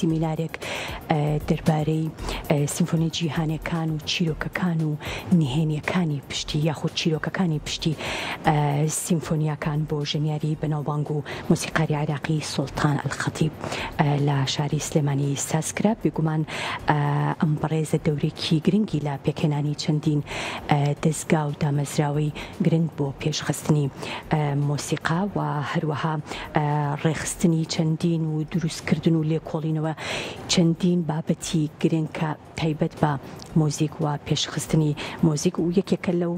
سیمیلارێک دەربارەی سیمفۆنی جیهانەکان و چیرۆکەکان و نهێنیەکانی پشتی یاخود چیرۆکەکانی پشتی سیمفۆنیەکان بۆ ژەنیاری بەناوبانگ و موسیقاری عراقی سلتان الخەتیب لە شاری سلێمانی ساسکرا بگومان ئەم بەڕێزە دەورێکی گرنگی لە پێکێنانی چەندین دەستگا و دامەزراوی گرنگ بۆ پێشخستنی مۆسیقا و هەروەها ڕێخستنی چەندین و دروستکردن و لێکۆڵینەوە کردووە چەندین بابەتی گرنگکە تایبەت بە مۆزیک و پێشخستنی مۆزیک و یەکێکە لەو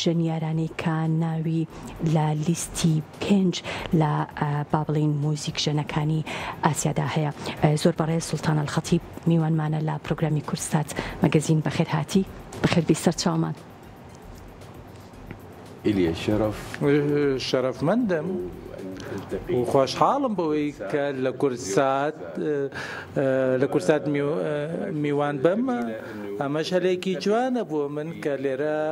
ژەنیارانەی کە ناوی لە لیستی پێنج لە بابڵین مۆزیک ژەنەکانی ئاسیادا هەیە زۆر بەڕێ سلتان الخەتی میوانمانە لە پرۆگرامی کورسات مەگەزین بەخێر هاتی بەخێربی سەر چاومان. ئلیە شەرف شەرفمەندم. و خۆشحاڵم بەوەی کە لە کورسات لە کورسات میوان بم ئەمەش هەلێکی جوانە بۆ من کە لێرە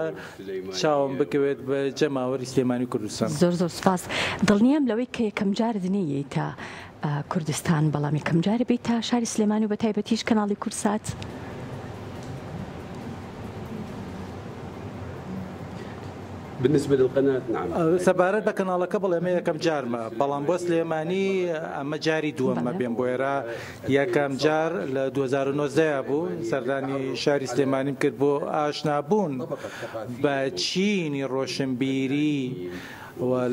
چاوم بکەوێت بە جەماوەری سلێمانی کوردستان زۆر زۆر سپاس دڵنیام لەوەی کە یەکەم جار دنیی تا کوردستان بەڵام یەکەم جارە بیت تا شاری سلێمانی و بە تایبەتیش کەناڵی کورسات. بالنسبه للقناه نعم سەبارەت بە کەناڵەکە بڵێ ئەمە یەکەم جارمە بەڵام بۆ سلێمانی ئەمە جاری دووەممە بێن بۆێرا یەکەم جار لە 2009 بوو سەردانی شاری سلێمانیم کرد بۆ ئاشنابوون بە چینی ڕۆشنبیری.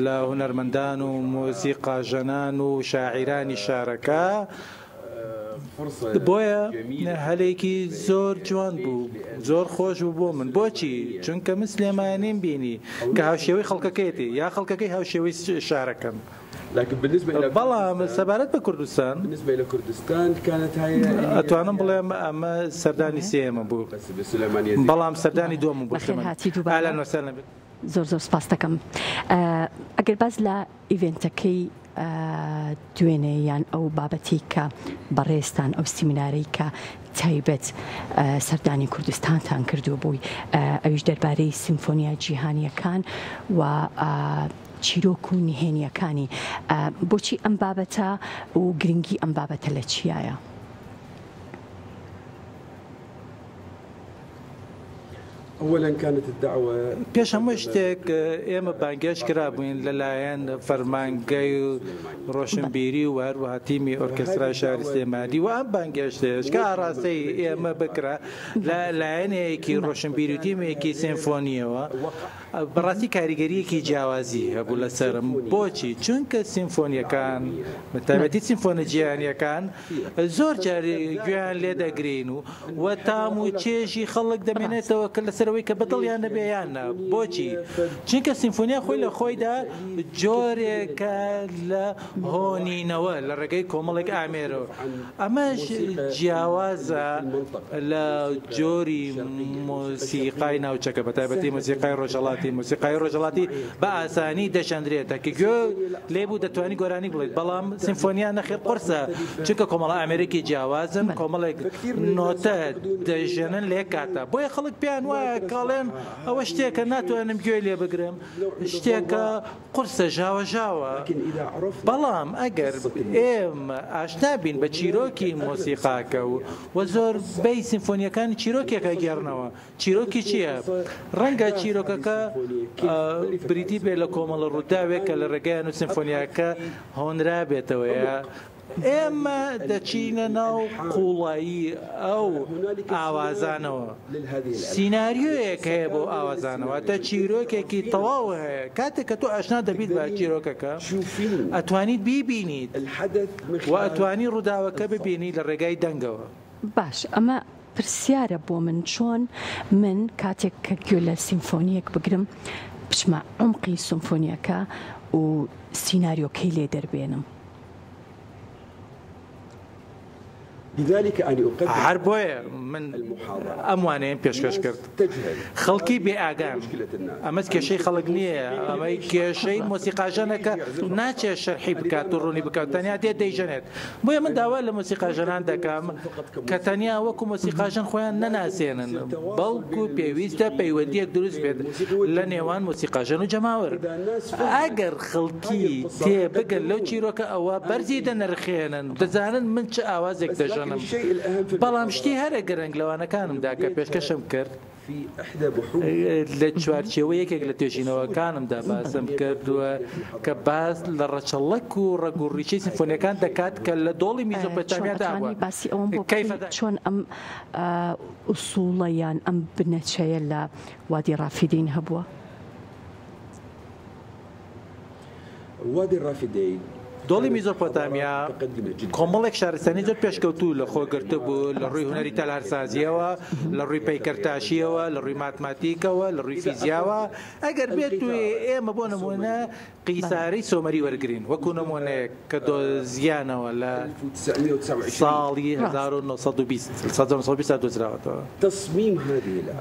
لە هوەرمەندان و مۆزیقاژەنان و شاعیرانی شارەکە بۆیە هەلێکی زۆر جوان بوو زۆر خۆش بوو بۆ من بۆچی چونکە من سلێمانیم بینی کە هاوشێوەی خەڵکەکەیەتی یا خەڵکەکەی هاوشێوەی شارەکەم. لكن بالنسبه الى بلا سبارات بكردستان بالنسبه الى كردستان كانت هاي اتوانم بلا اما سرداني سيما بو بس بسليمانيه بلا سرداني دوم بو اهلا وسهلا زۆر زۆر سپاس دەکەم ئەگەر باز لە ئیڤێنتەکەی دوێنێ یان ئەو بابەتی کە بەڕێستان ئەو سیمینارەی کە تایبەت سەردانی کوردستانتان کردو بووی ئەویش دەربارەی سیمفۆنیا جیهانیەکان و چیرۆک و نهێنیەکانی بۆچی ئەم بابەتە و گرنگی ئەم بابەتە لە چیایە؟ ئەوەلەن كانت الدعوة پێش هەموو شتێک ئێمە بانگێش کرابووین لەلایەن فەرمانگەی و ڕۆشنبیری و هەروەها تیمی ئۆرکسترا شاری سێمادی و ئەم بانگێشتێشکە ئاراستەی ئێمە بکرا لایەنەیەکی ڕۆشنبیری و تیمێکی سیمفۆنیەوە بەڕاستی کاریگەریەکی جیاوازی هەبوو لەسرم بۆچی چونکە سیمفۆنیەکان متابەتی سیمفۆنە جیهانیەکان زۆر جاری گویان لێدەگرین و وە تام و چێژی خەڵک دەمێنێتەوە کە لەسەر لەبەرەوەی کە بەدڵیان نەبێیان بۆچی چینکە سیمفۆنیا خۆی لە خۆیدا جۆرێکە لە هۆنینەوە لە ڕێگەی کۆمەڵێک ئامێرەوە ئەمەش جیاوازە لە جۆری مۆسیقای ناوچەکە بە تایبەتی مۆسیقای ڕۆژەڵاتی مۆسیقای ڕۆژەڵاتی بە ئاسانی دەشەندرێتە کە گوێ لێ بوو دەتوانانی گۆرانی بڵێت بەڵام سیمفۆنیا نەخێ قرسە چونکە کۆمەڵە ئامریکی جیاوازن کۆمەڵێک نۆتە دەژێنن لێک کاتە بۆیە خەڵک پیان وایە شتێک کاڵێن ئەوە شتێکە ناتوانم گوێ لێ بگرم شتێکە قرسە ژاوەژاوە بەڵام ئەگەر ئێمە ئاشنابین بە چیرۆکی مۆسیقاکە و وە زۆر بەی سیمفۆنیەکان چیرۆکێکە گێڕنەوە چیرۆکی چییە؟ ڕەنگە چیرۆکەکە بریتی بێ لە کۆمەڵە ڕووداوێک کە لە ڕێگەیان و سیمفۆنیاکە هۆنرا بێتەوەە ئێمە دەچینە ناو قوڵایی ئەو ئاوازانەوە سینناریۆیەک هەیە بۆ ئاوازانەوە تە چیرۆکێکی تەواو هەیە کاتێک کە تۆ ئەشنا دەبیت بە چیرۆکەکە ئەتوانیت بیبینیت و ئەتوانی ڕووداوەکە ببینی لە ڕێگای دەنگەوە باش ئەمە پرسیارە بۆ من چۆن من کاتێک کە گوێ لە سیمفۆنیەک بگرم پشمە عمقی سمفۆنیەکە و سینناریۆکەی لێ دەربێنم. لذلك أنا أقدم هر بوية من المحاضرة أموانين بيشكش كرت تجهل خلقي بأعقام أمس كشي خلق نية أما كشي موسيقى جنك ناتشي شرحي بكات وروني بكات تانيا دي دي جنات بوية من داوا لموسيقى جنان دكام كتانيا وكو موسيقى جن خويا نناسين بلكو بيويستا بيوديك دروس بيد لنيوان موسيقى جن وجماور أجر خلقي تي بقل لو تشيروك أوا برزي دنرخينا دزانن من چه آوازك دجن گەڕنم بەڵام شتی هەرە گەرەنگ لەوانەکانمدا کە پێشکەشم کرد لە چوارچێوە یەکێک لە توێژینەوەکانمدا باسم کردووە کە باس لە ڕەچەڵک و ڕگوڕیچی سمفۆنیەکان دەکات کە لە دۆڵی میزۆپەتامیادا باسی چۆن ئەم ئووسوڵەیان ئەم بنەچەیە لە وادی ڕافیدین هەبووە وادی ڕافیدین دۆڵی میزۆپۆتامیا کۆمەڵێک شارستانی زۆر پێشکەوتوو لە خۆگرتە بوو لە ڕووی هوەری تەلارسازیەوە لە ڕووی پەیکەرتاشیەوە لە ڕووی ماتماتیکەوە لە ڕووی فیزیاوە ئەگەر بێت توێ ئێمە بۆ نمونە قیساری سۆمەری وەرگین وەکو نمونەیە کە دۆ زیانەوە لە ساڵی 1920 دۆزراوەتەوە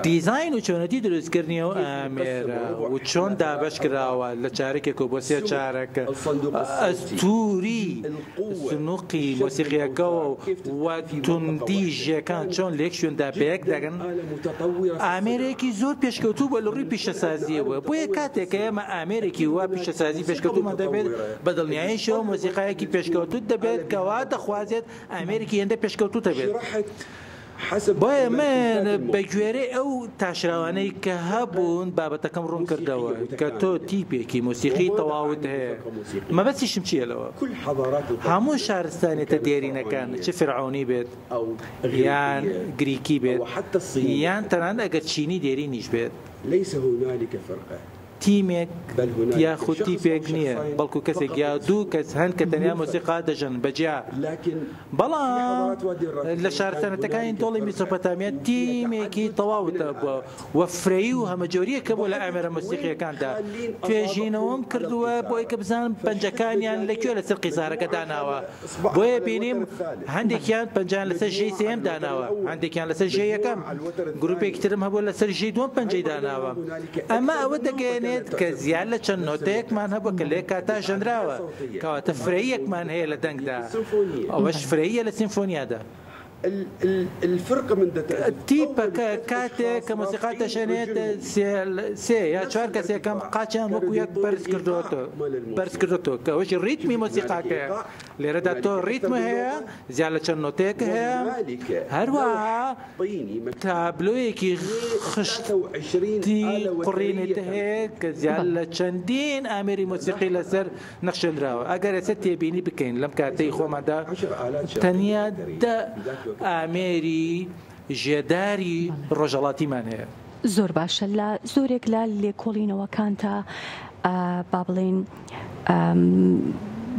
دیزین و چۆنەتی دروستکردنیە و ئامێرە و چۆن دابش کراوە لە چارێکێک و بۆ سێ چارەکە ئەستو دووری سنوقی مۆسیقیەکەەوە و توندی ژیەکان چۆن لێک شوێندا بەیەک دەگەن ئامێرێکی زۆر پێشکەوتوو بە لڕی پیشەسازیەوە بۆیە کاتێک ئێمە ئامێرێکی وا پیشەسازی پێشکەوتومان دەبێت بە دڵنیاییشەوە مۆسیقایەکی پێشکەوتوت دەبێت کەوا دەخوازێت ئامێرێکی هێندە پێشکەوتوتە بێت. بۆیە من او که بەگوێرە ئەو تاشراوانەی کە هەبوون بابەتەکەم ڕوون کردەوە کە تۆ تیپێکی مۆسیقی تەواوت هەیە مەبەتیشم چیەلەوە هەموو شارستانێتە نکن چه فرعونی بید یان گریکی بید یان تەنان اگر چینی دێری نیش بید لەیسە هونالیکە فەرقات تیمێک یاخود تیپێک نییە بەڵکو کەسێک یا دوو کەس هەند کە تەنیا مۆسیقا دەژن بەجیا بەڵام لە شارتەنەتەکانی دۆڵی میسۆپەتامیە تیمێکی تەواوتە بووە وەفرەی و هەمەجۆریە کە بۆ لە ئامێرە مۆسیقیەکاندا توێژینەوەم کردووە بۆی کە بزانم پەنجەکانیان لەکوێ لەسەر قیزارەکە داناوە بۆیە بینیم هەندێکیان پنجان لەسەر ژی سم داناوە هەندێکیان لەسەر ژێ یەکەم گروپێکی ترم هەبوو لەسەر ژی دوم پنجەی داناوە ئەمە ئەوە دەگەێنێ که کە چند نوته یک من هەبوو کە لێ کاتا و کاتا فریه یک من هەیە لە دەنگدا ئەوەش فریه لە سیمفۆنیادا. الفرقه من تيبا كات كموسيقى تشانيت سي سي يا شارك سي كم قاتشان وكو يك بارس كردوتو بارس كردوتو كوش الريتم يعني موسيقى كا لرداتو يعني ريتم هي زيالا تشانوتيك هي هروا تابلوي كي إيه، خشت تي قرينت هي كزيالا تشاندين اميري موسيقي نعم. لسر نخشن راو اگر ستي بيني بكين لم كاتي خوما دا تانيا دا ئامێری ژێداری ڕۆژەڵاتیمان هەیە زۆر باشە لە زۆرێک لە لێکۆڵینەوەکان تا با بڵێن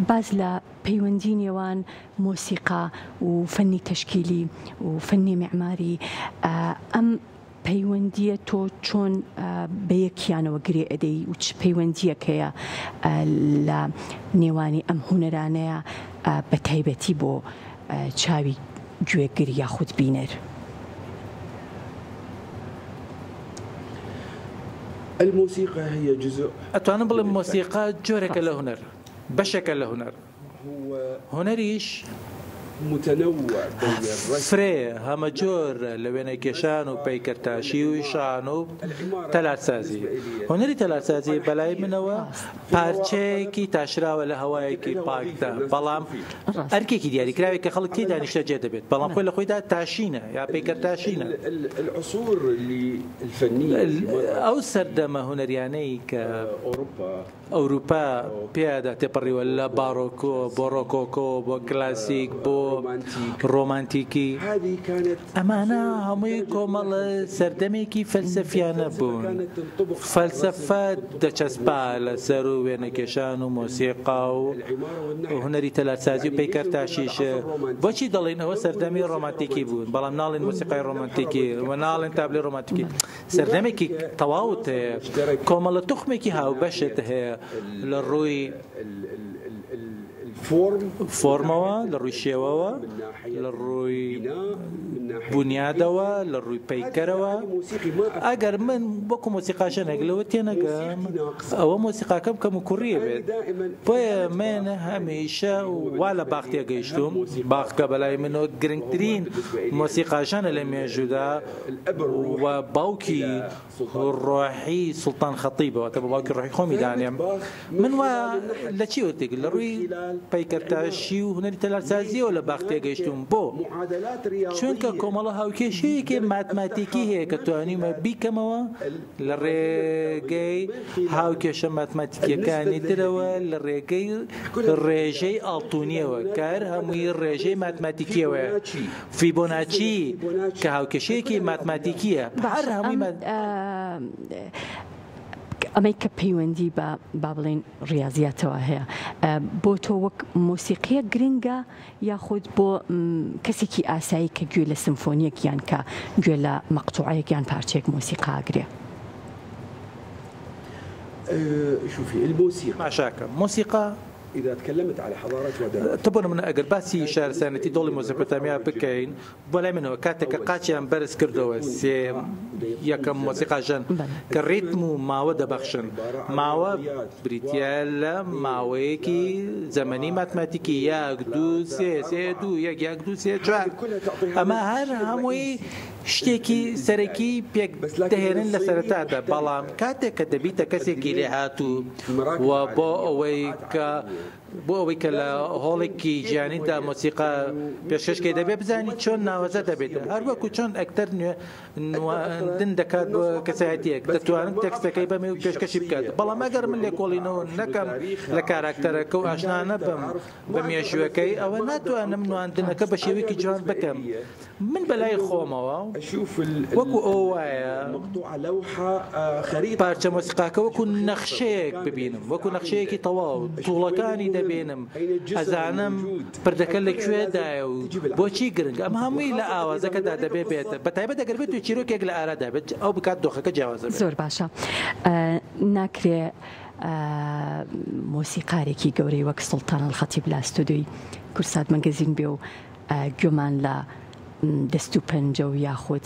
باز لە پەیوەندی نێوان مۆسیقا و فەنی تشکیلی و فەنی معماری ئەم پەیوەندیە تۆ چۆن بە یەکیانەوە گرێ ئەدەی و چ پەیوەندیەکەیە لە نێوانی ئەم هوەرانەیە بە تایبەتی بۆ چاوی جوێگریا خود بینر. الموسيقى هي جزء أتوانا بالموسيقى جورك لهنر بشك لهنر هو هنريش فرێ هەمە جۆر لە وێنە کێشان و پەیکردتاشی و شان و تەلاتسازی هۆنەری تەلاتسازی بەلای منەوە پارچەیەکی تاشراوە لە هەوایەکی پاکدا بەڵام ئەرکێکی دیاریکراوی کە خەڵک تێ دانیشتە جێ دەبێت بەڵام خۆی لە خۆیدا تاشینە یا پەیکردتاشینە ئەو سەردەمە هوەریانەی کە ئەوروپا پێدا تێپەڕیوە لە باڕۆکۆ بۆ ڕۆکۆکۆ بۆ کلاسیک بۆ ڕۆمانتیکی ئەمانە هەمووی کۆمەڵە سەردەمێکی فەلسەفیانە بوون فەلسەفە دەچەسپا لە سەر و وێنەکێشان و مۆسیقا و هوەری تەلارسازی و پیکەر تاشیشە بۆچی دەڵێنەوە سەردەمی ڕۆمانتیکی بوون بەڵام ناڵین مۆسیقای ڕۆمانتیکی و ناڵێن تابلی ڕۆمانتیکی سەردەمێکی تەواوت هەیە کۆمەڵە تخمێکی هاو بەشت هەیە لە ڕووی فۆرمەوە لە ڕووی شێوەوە لە ڕووی بنیادەوە لە ڕووی پیکەرەوە ئەگەر من بۆکو مۆسیقاشە نەگلەوە تێنەگەم ئەوە مۆسیقاکەم کەم و کوڕیە بێت بۆیە من هەمیشە وا لە باختێ گەیشتوم باخکە بەلای منەوە گرنگترین مۆسیقاشانە لە مێژودا و باوکی ڕۆحی سلتان خەتی بەوە تە بە باوکی ڕۆحی خۆمی دانێم من وە لە چی وتێک لە ڕووی پیکەتاشی و هنری ولا باختی گشتون هوەری تەلارسازیەوە لە باختێ گەیشتم بۆ چونکە کۆمەڵە هاوکێشەیەکی ماتماتیکی هەیە کە توانیمە بیکەمەوە لە ڕێگەی هاوکێشە ماتماتیکیەکانی درەوە لە ڕێگەی ڕێژەی و کار هەمووی ڕێژەی ماتماتیکیەوە فیبۆناچی کە هاوکێشەیەکی ماتماتیکیە هەر هەمووی ئەمەی کە پەیوەندی بە با بڵێن ڕاضاتەوە هەیە بۆ تۆ وەک مۆسیقیە گرنگە یاخود بۆ کەسێکی ئاسایی کە گوێ لە سمفۆنیەکیان کە گوێ لە مەقتوعەیەکیان پارچێک مۆسیقاگرێ. شوفي الموسيقى ما شاكر موسيقى اذا تكلمت على حضاره ودولة تبون من اگر باسي شهر سنتی دولی مزپتامیا بکین بلای منو کاتک قاچیان بارس کردو سی یکم موسيقى جن كالريتم بخشن ما و بريتيال ما ويكي زمني ماتماتيكي یاک دو سي سي دو یەک یاک دو سي اما هر هموي شتێکی سەرەکی پێکدەهێنن لە سەرتادا بەڵام کاتێک کە دەبیتە کەسێکی لێ هاتوو و بۆ ئەوەی کە بۆ ئەوەی کە لە هۆڵێکی گیانیدا مۆسیقا پێششکی دەبێت بزانی چۆن ناوەزە دەبێت هەروەکو چۆن ئەکتەر نوێدن دەکات بۆ کەسایەتەک دەتوانن تەکسەکەی بەمێ و پێشکەشی بکات بەڵام ئەگەر من لێ کۆڵینەوە نەکەم لە کاراکتەرەکە و ئاشنا نەبم بە مێشوەکەی ئەوە ناتوانم نواندنەکە بە شێوەیەکی جوان بکەم من بەلای خۆمەوە ئەشوف وەکو ئەو وایە خەری پارچە مۆسیقاکە وەکو نەخشەیەک ببینم وەکو نەخشەیەکی تەواو توڵەکانی دەبێنم ئەزانم پردەکە لەکوێدایە و بۆچی گرنگ ئەم هەمووی لە ئاوازەکەدا دەبێ بێتە بە تایبەت دەگەربێت و چیرۆکێک لە ئارادا بێت ئەو بکات دۆخەکە جیاوازە زۆر باشە ناکرێ مۆسیقارێکی گەورەی وەک سڵتان خەتیب لا ستودوی کورسات مەگەزین بێ و گومان لە دەست و پەنجە و یاخود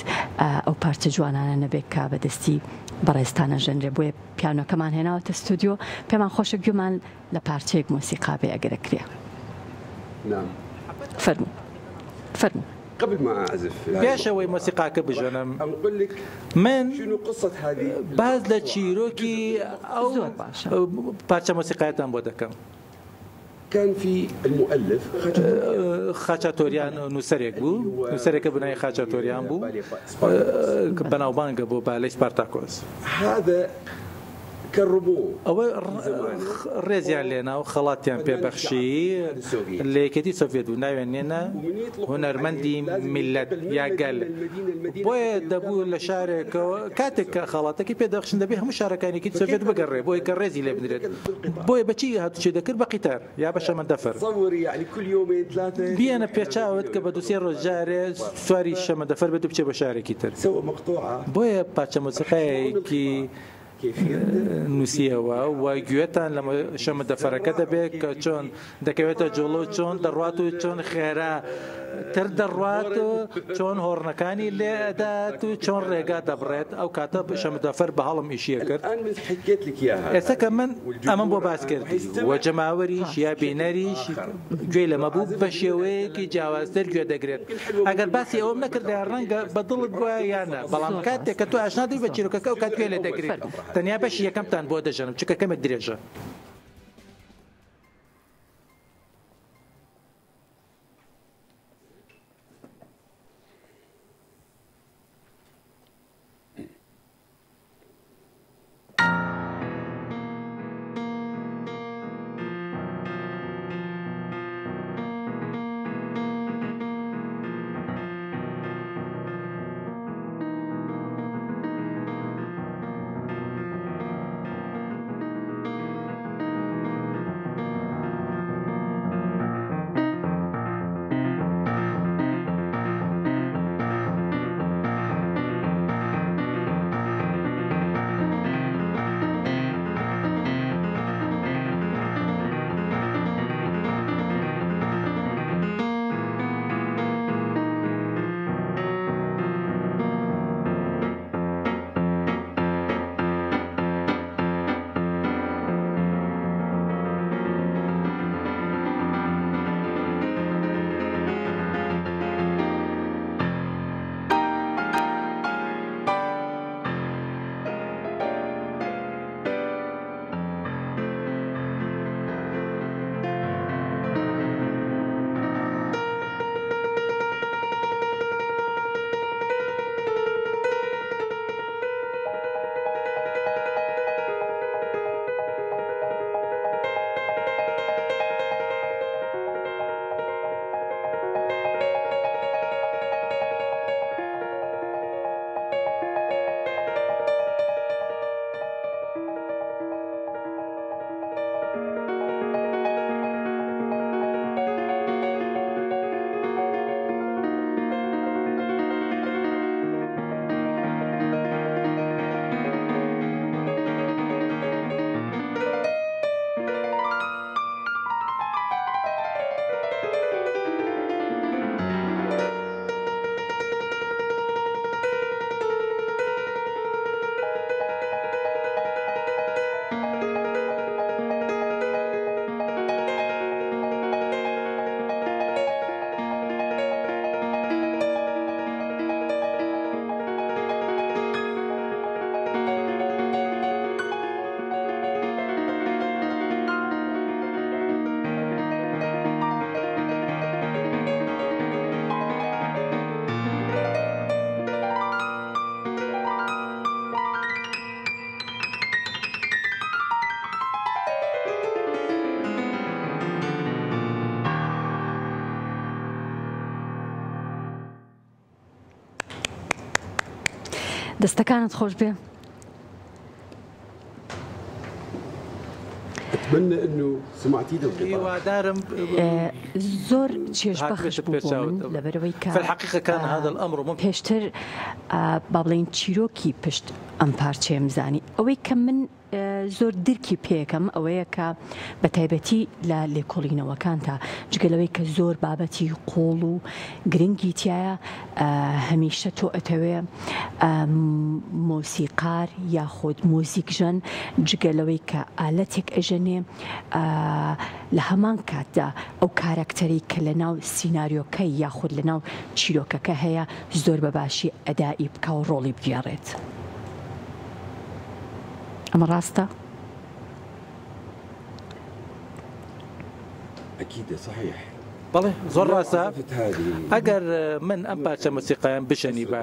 ئەو پارچە جوانانە نەبێت کا بە دەستی بەڕێستانە ژەنرێ بۆیە پیانەکەمان هێناوەتە ستودیۆ پێمان خۆشە گومان لە پارچەیەک مۆسیقا بێ ئەگەرەکرێ فەرمو فەرمو قبل ما اعزف باش اوي موسيقى كبجونا نقول لك من شنو قصه هذه باز لتشيروكي او بارشا موسيقى تنبودكم كان في المؤلف خاتاتوريان توريان نوسريك بو نوسريك بناي خاتاتوريان بو بناو بانغا بو باليس سبارتاكوس هذا كالربو ئەوە ڕێزیان لێنا و خەڵاتیان پێبەخشی لە یەکەتی سۆڤێت و ناوێنێنە هوەرمەندی میلەت یاگەل بۆیە دەبوو لە شارێکەوە کاتێک کە خەڵاتەکی پێدەخشن دەبێ هەموو شارەکانێکی سۆڤێت بگەڕێ بۆی کە ڕێزی لێ بدرێت بۆیە بەچی هاتوچێ دەکرد بە قیتەر یا بە شەمەدەفەر بیانە پێچاوت کە بە دوسێ ڕۆژجارێ سواری شەمەدەفەر بێت بچێ بە شارێکی تر بۆیە پاچە مۆسیقەیەکی نووسیەوە و گوێتان لە شەمە دەفەرەکە دەبێت کە چۆن دەکەوێتە جۆڵۆ چۆن دەڕات و چۆن خێرا تر دەڕات و چۆن هۆڕنەکانی لێدات و چۆن ڕێگا دەبڕێت ئەو کاتە شەمەدەفەر بە هەڵم ئیشیە کرد ئێستا کە من ئەمە بۆ باس کردی وەجەماوەریش یا بینەریش گوێ لەمە بوو بە شێوەیەکی جیاوازتر گوێ دەگرێت ئەگەر باسی ئەوم نەکرد ڕەنگە بە دڵت گوایانە بەڵام کاتێک کە تو ئاشنادی بە چیرۆکەکە و کات گوێ لێ دەگرێت تەنیا بەشی یەکەمتان بۆ دەژەنم چکە کەمێک درێژە. دەستەکانت خۆش بێ. وادارم زۆر چێژبەخش لەبەرەوەی کارحقیقەکان هذا ئەمر پێشتر با بڵێن چیرۆکی پشت ئەم پارچێ مزانی ئەوەی کە من زۆر درکی پێکەم ئەوەیە کە بە تایبەتی لە لێکۆڵینەوەکان تا جگەلەوەی کە زۆر بابەتی قۆڵ و گرنگی تایە هەمیشە تۆ ئەتەوێ مۆسیقار یاخۆت مۆزیکژەن جگەلەوەی کە ئالەتێک ئەژەنێ لە هەمان کاتدا ئەو کارکتەری کە لە ناو سینناریۆکەی یاخود لە ناو چیرۆکەکە هەیە زۆر بەباشی ئەدایی بکە و ڕۆڵی بگێڕێت. راستا أكيد صحيح بله زۆر ڕاستە ئەگەر من ئەم پارچە مەسیقایان بشنی بە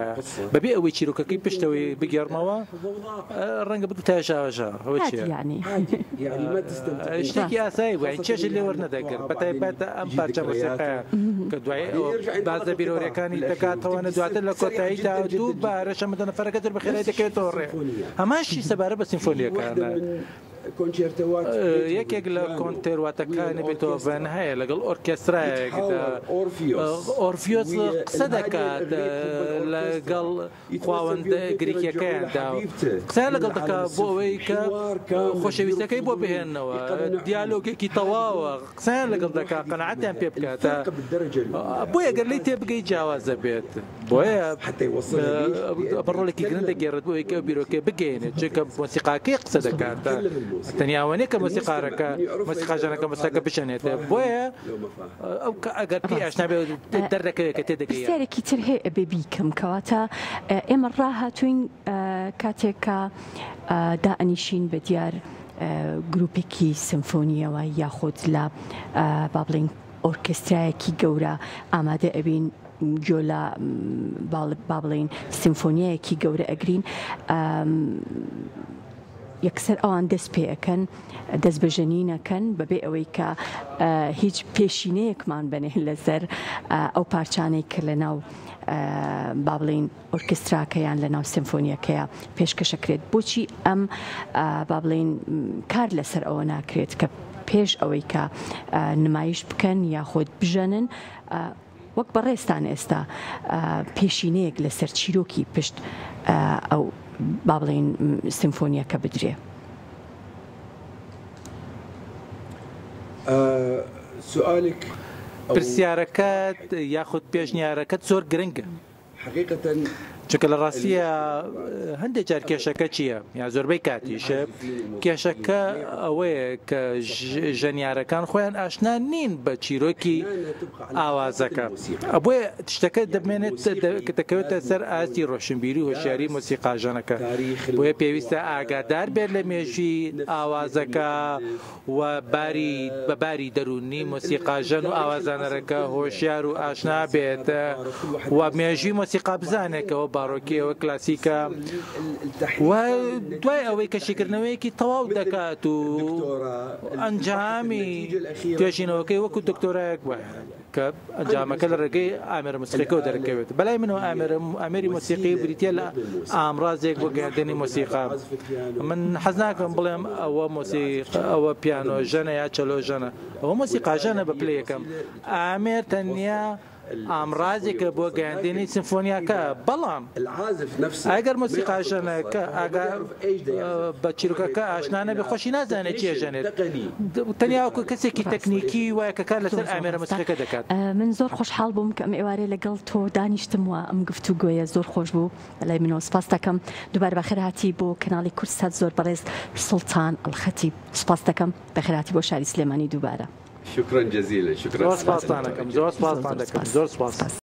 بەبێ ئەوەی چیرۆکەکەی پشتەوەی بگەێڕمەوە ڕەنگە بت تاشاژە شتێکی ئاسایی وای چێژی لێوە نەدەگرن بەتایبەتە ئەم پارچە مەسیقایە کە دوای بازە بیرۆریەکانی دەکاتەوەە دواتر لە کۆتاییدا دوو بارەشە مدەنەفەرەکە دەر بەخێرای دەکەێتەوە ڕێ هەماشی سەبارە بە سیمفۆلیەکانە یەکێک لە کۆنتێرواتەکانی بێتۆڤەن هەیە لەگەڵ ئۆرکسترایەک ئۆرفیۆس قسە دەکات لەگەڵ خواوەندە گریکیەکەیاندا قسە لەگەڵ دەکا بۆ ئەوەی کە خۆشەویستەکەی بۆ بهێنەوە دیالۆگێکی تەواوە قسەیان لەگەڵ دەکا قەنەعاتیان پێ بکاتە بۆیە گەر لی تێبگەی جیاوازە بێت بۆیە بڕۆڵێکی گرندە گێڕێت بۆ یکە بیرۆکێ بگەێنێت چێکە مۆسیقاکەی قسە دەکاتە تەنیاوانەیە مەسیقارەکە مەسیقاژانەکە مەسەکە بشێنێتە بۆیە ئەو ئەگەر پیشنابێ دەردەکەوێت تێ دەگەی سیارێکی تر هەیە ئەبێ بیکەم کەواتە ئێمە ڕاهاتوین کاتێکە دائنیشین بە دیار گروپێکی سمفۆنیەوە یاخۆت لە با بڵین ئۆرکسترایەکی گەورە ئامادە ئەبین گۆ لە با بڵین سمفۆنیەیەکی گەورە ئەگرین یەکسەر ئەوان دەست پێەکەن دەست بەژەنینەکەن بەبێ ئەوەی کە هیچ پێشینەیەکمان بنێ لەسەر ئەو پارچانەی کە لە ناو با بڵین ئۆرکستراکەیان لە ناو سمفۆنیەکەیە پێشکەشەکرێت بۆچی ئەم با بڵین کار لەسەر ئەوە ناکرێت کە پێش ئەوەی کە نمایش بکەن یاخۆت بژەنن وەک بەڕێستان ئێستا پێشینەیەک لەسەر چیرۆکی پشت ئەو با بڵین سمفۆنیەکە بدرێ. سوالێک پرسیارەکەت یاخود پێشنیارەکەت زۆر گرنگە. حقیقەن چکە لە ڕاستیە هەندێک جار کێشەکە چییە یا زۆربەی کاتیشە کێشەکە ئەوەیە کە ژەنیارەکان خۆیان ئاشنا نین بە چیرۆکی ئاوازەکە ئەبێ شتەکە دەبمێنێت دەکەوێتە سەر ئاستی ڕۆشنبیری هۆشیاری مۆسیقاژانەکە بۆیە پێویستە ئاگادار بێت لە مێژی ئاوازەکە و باری بە باری دەرونی مۆسیقاژەن و ئاوازانەرەکە هۆشیار و ئاشنا بێت و مێژی مۆسیقا بزانێکەوە بە باروکی او کلاسیکا و دوای ئەوەی کە شکردنەوەیەکی تەواو دەکات و ئەنجامی توێژینەوەکەی وەکو دکتۆرایەک وایە کە ئەنجامەکە لە ڕێگەی ئامێرە مسلەکە و دەرکەوێت بەلای منەوە ئامێرە ئامێری مۆسیقی بریتە لە ئامرازێک بۆ گردردنی مۆسیقا من حەز ناکەم بڵێم او مۆسیق ئەوە پیانۆ ژەنە یا چەلۆ ژەنە ئەوە مۆسیقاژەنە بە پلەکەم ئامێر ئامڕازێکە بۆ گەاندێنی سمفۆنیاکە بەڵام ئەگەر مسیقاژەنەکە ئاگا بە چیرکەکە ئاشنانە بێ خۆشی نازانێت چێژەنێت تەنیاوکو کەسێکی تەکنیکی وایە کە کار لەسەر ئامێرە مسەکە دەکات من زۆر خۆشحال بووم کەم ئێوارێ لەگەڵ تۆ دانیشتم وە ئەم گفت و گوۆیە زۆر خۆش بوو لای منەوە سپاس دەکەم دوبار بەخراتی بۆ کناڵی کورسات زۆر بەڕێز سڵتان ئەڵخەتی سپاس دەکەم بەخراتی بۆ شاری سلێمانی دووبارە. شكرا جزيلا شكرا زور سباس عندكم زور سباس عندكم زور سباس